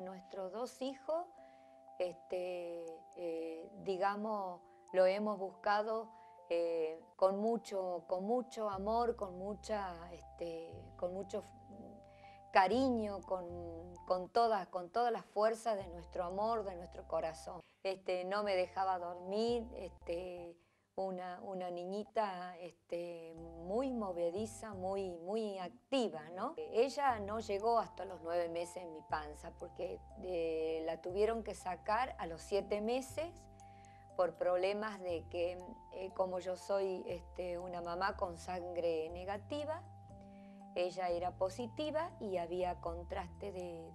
nuestros dos hijos, este, eh, digamos, lo hemos buscado eh, con, mucho, con mucho amor, con, mucha, este, con mucho cariño, con, con, todas, con toda la fuerza de nuestro amor, de nuestro corazón. Este, no me dejaba dormir, este, una, una niñita este, muy movediza, muy, muy activa, ¿no? Ella no llegó hasta los nueve meses en mi panza porque eh, la tuvieron que sacar a los siete meses por problemas de que, eh, como yo soy este, una mamá con sangre negativa, ella era positiva y había contraste de,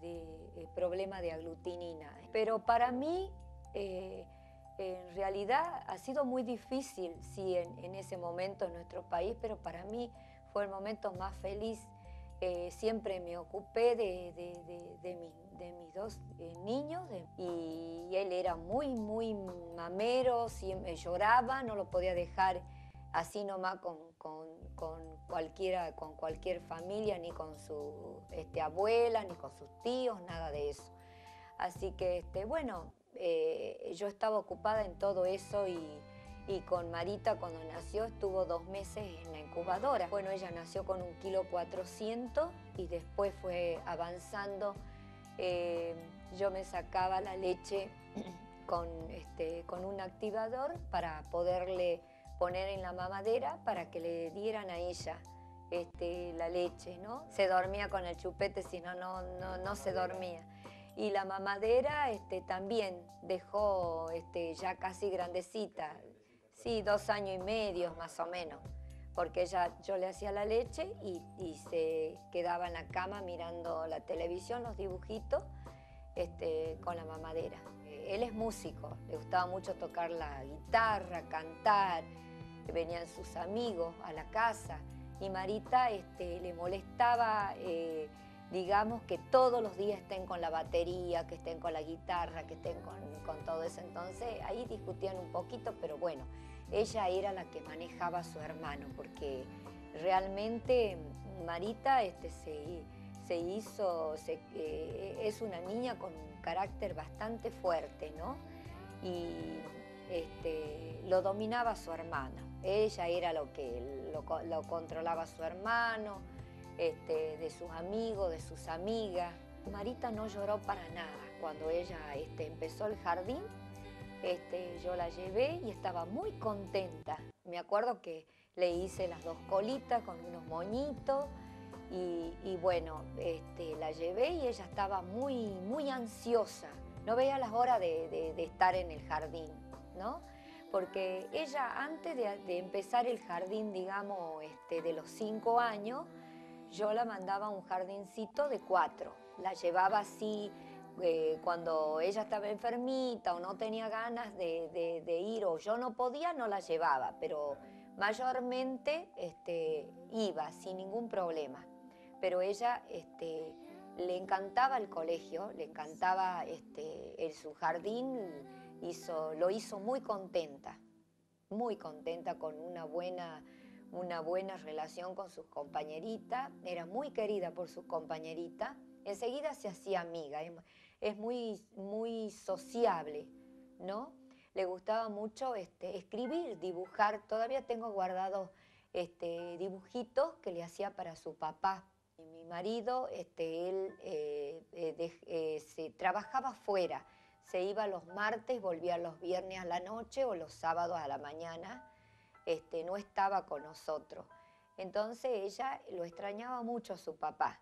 de problema de aglutinina. Pero para mí, eh, en realidad ha sido muy difícil, sí, en, ese momento en nuestro país, pero para mí fue el momento más feliz. Eh, siempre me ocupé de, de, mis dos eh, niños y él era muy, muy mamero, siempre lloraba, no lo podía dejar así nomás con, con, cualquiera, con cualquier familia, ni con su este, abuela, ni con sus tíos, nada de eso. Así que, este, bueno, eh, yo estaba ocupada en todo eso y, con Marita cuando nació estuvo dos meses en la incubadora. Bueno, ella nació con un kilo 400 y después fue avanzando. Eh, yo me sacaba la leche con, este, con un activador para poderle poner en la mamadera para que le dieran a ella este, la leche, ¿no? Se dormía con el chupete, si no, no, no se dormía y la mamadera este, también dejó este, ya casi grandecita, sí, dos años y medio más o menos, porque ella, yo le hacía la leche y, se quedaba en la cama mirando la televisión, los dibujitos, este, con la mamadera. Él es músico, le gustaba mucho tocar la guitarra, cantar, venían sus amigos a la casa y Marita este, le molestaba... Eh, digamos, que todos los días estén con la batería, que estén con la guitarra, que estén con, todo eso. Entonces ahí discutían un poquito, pero bueno, ella era la que manejaba a su hermano, porque realmente Marita este, se, hizo, eh, es una niña con un carácter bastante fuerte, ¿no? Y este, lo dominaba su hermano. Ella era lo que lo, lo controlaba su hermano, este, de sus amigos, de sus amigas. Marita no lloró para nada. Cuando ella este, empezó el jardín, este, yo la llevé y estaba muy contenta. Me acuerdo que le hice las dos colitas con unos moñitos y, bueno, este, la llevé y ella estaba muy, muy ansiosa. No veía las horas de, estar en el jardín, ¿no? Porque ella antes de, empezar el jardín, digamos, este, de los cinco años, yo la mandaba a un jardincito de cuatro. La llevaba así eh, cuando ella estaba enfermita o no tenía ganas de, ir o yo no podía, no la llevaba, pero mayormente este, iba sin ningún problema. Pero ella este, le encantaba el colegio, le encantaba este, su jardín, hizo, lo hizo muy contenta, muy contenta con una buena una buena relación con sus compañeritas, era muy querida por sus compañeritas, enseguida se hacía amiga, es, muy, muy sociable, ¿no? Le gustaba mucho este, escribir, dibujar, todavía tengo guardados este, dibujitos que le hacía para su papá. Y mi marido, este, él eh, eh, eh, se trabajaba fuera, se iba los martes, volvía los viernes a la noche o los sábados a la mañana, este, no estaba con nosotros. Entonces ella lo extrañaba mucho a su papá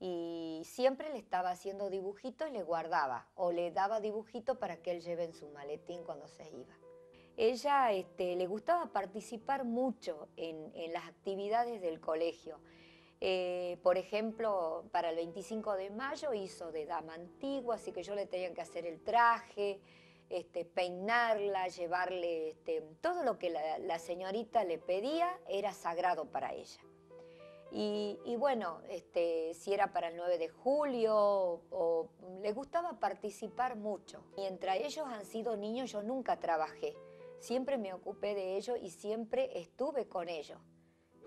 y siempre le estaba haciendo dibujitos y le guardaba o le daba dibujitos para que él lleve en su maletín cuando se iba. Ella este, le gustaba participar mucho en, las actividades del colegio. Eh, por ejemplo, para el 25 de mayo hizo de dama antigua, así que yo le tenía que hacer el traje, este, peinarla, llevarle este, todo lo que la, señorita le pedía era sagrado para ella. Y, bueno, este, si era para el 9 de julio, o, le gustaba participar mucho. Mientras ellos han sido niños, yo nunca trabajé. Siempre me ocupé de ellos y siempre estuve con ellos.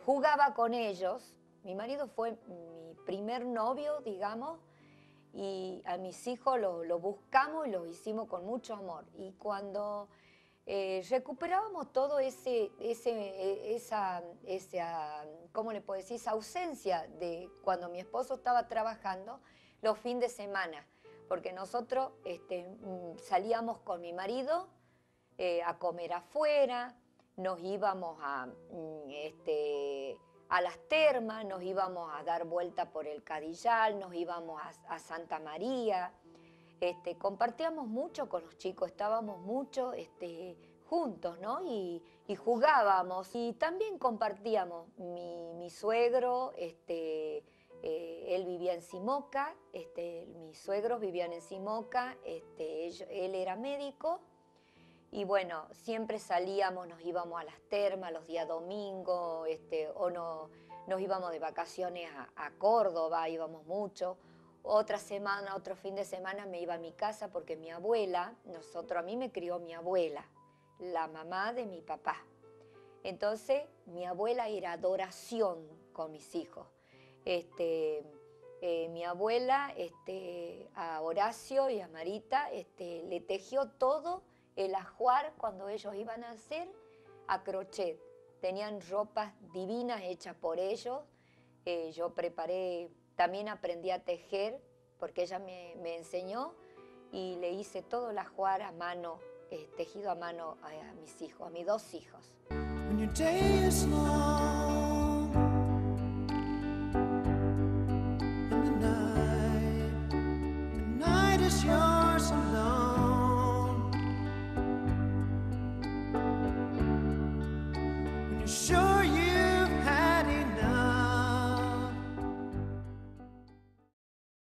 Jugaba con ellos. Mi marido fue mi primer novio, digamos, y a mis hijos lo, buscamos y lo hicimos con mucho amor. Y cuando eh, recuperábamos todo ese, ese, e, esa, esa, ¿cómo le puedo decir? Esa ausencia de cuando mi esposo estaba trabajando los fines de semana, porque nosotros este, mm, salíamos con mi marido eh, a comer afuera, nos íbamos a, mm, este, a las termas, nos íbamos a dar vuelta por el Cadillal, nos íbamos a, Santa María, este, compartíamos mucho con los chicos, estábamos mucho este, juntos, ¿no? Y, jugábamos. Y también compartíamos. Mi, suegro, este, eh, él vivía en Simoca, mis suegros vivían en Simoca, él era médico y bueno, siempre salíamos, nos íbamos a las termas los días domingos, este, o no, nos íbamos de vacaciones a, Córdoba, íbamos mucho. Otra semana, otro fin de semana me iba a mi casa porque mi abuela, nosotros, a mí me crió mi abuela, la mamá de mi papá. Entonces, mi abuela era adoración con mis hijos. Este, eh, mi abuela este, a Horacio y a Marita este, le tejió todo el ajuar cuando ellos iban a hacer a crochet. Tenían ropas divinas hechas por ellos. Eh, yo preparé, también aprendí a tejer porque ella me, enseñó y le hice todo el ajuar a mano, tejido a mano a, mis hijos, a mis dos hijos.